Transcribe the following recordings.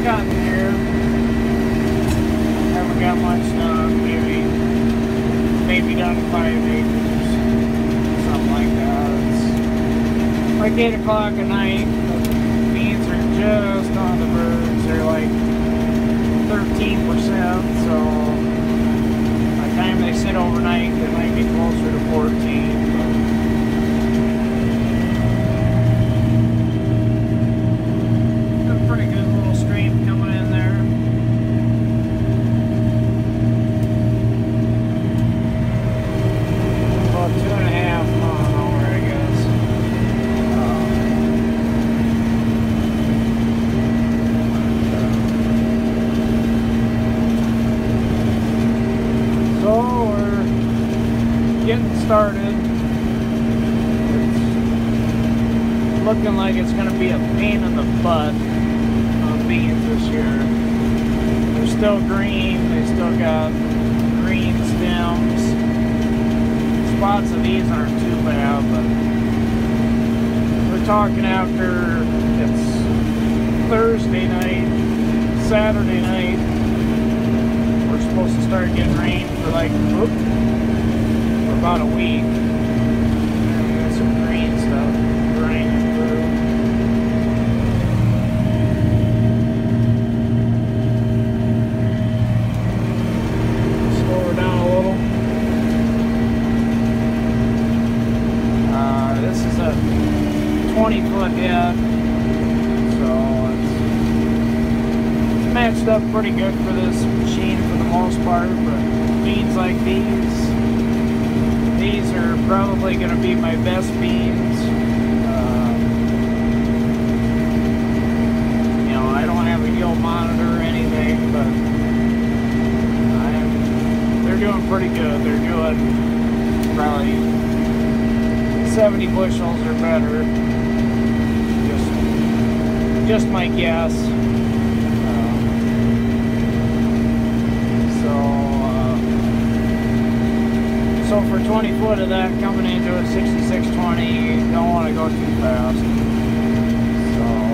I've gotten here, haven't got much done, maybe, maybe done five acres, something like that. Like 8 o'clock at night, the beans are just on the birds, they're like 13%, so by the time they sit overnight, they might be closer to 14 getting started. It's looking like it's going to be a pain in the butt on beans this year. They're still green. They still got green stems. Spots of these aren't too bad, but we're talking after it's Thursday night, Saturday night. We're supposed to start getting rain for like about a week. Got some green stuff down a little. Uh, this is a 20 foot head, so it's matched up pretty good for this machine for the most part. But beans like these, these are probably going to be my best beans. Uh, you know, I don't have a yield monitor or anything, but I'm, they're doing pretty good. They're doing probably 70 bushels or better. Just, just my guess. Uh, so, uh, so for 20 foot of that coming into a 6620, don't want to go too fast. Uh,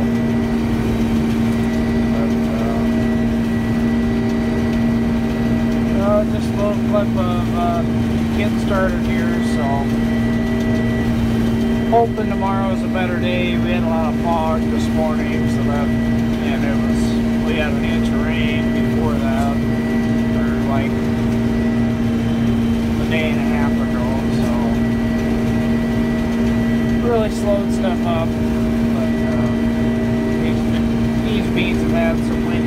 uh, just a little clip of uh, getting started here. So hoping tomorrow is a better day. We had a lot of fog this morning, so that and it was we had an inch of rain before that, or like a day and a half ago. So really slowed stuff up. But uh, these these beans have had some wind